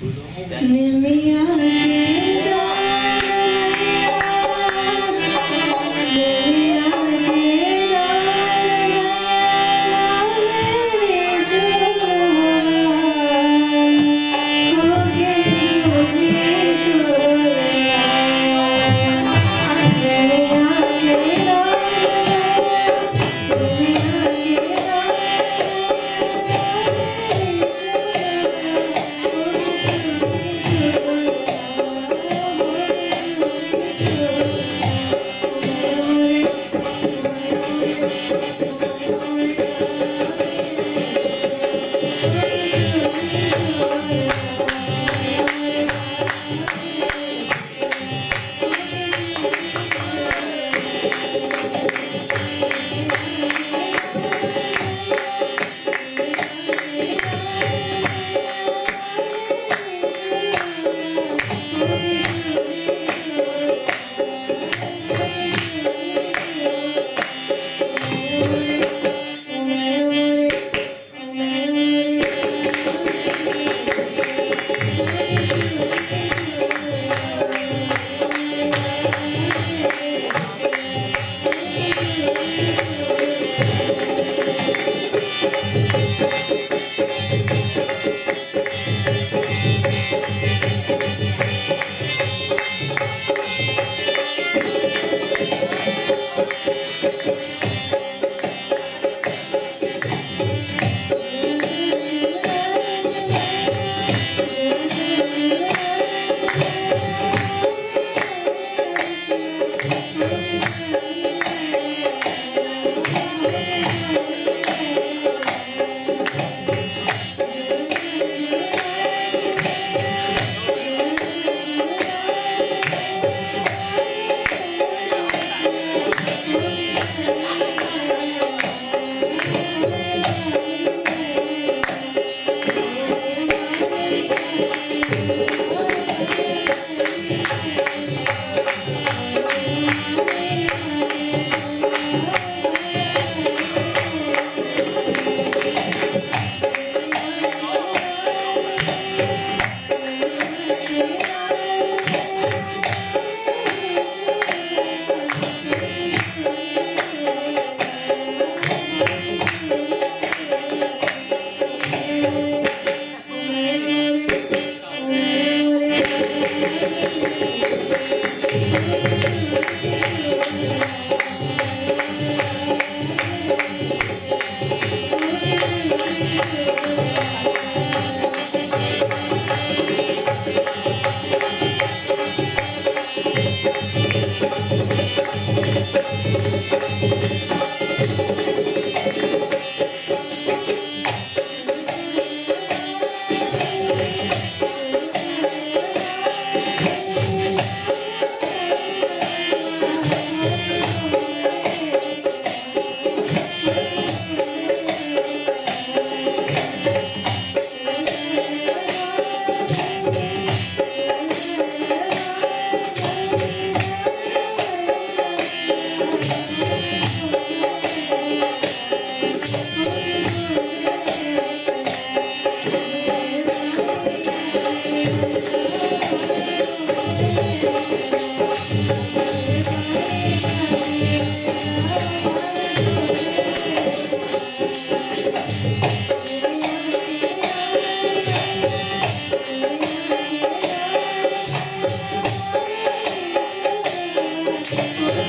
Near me,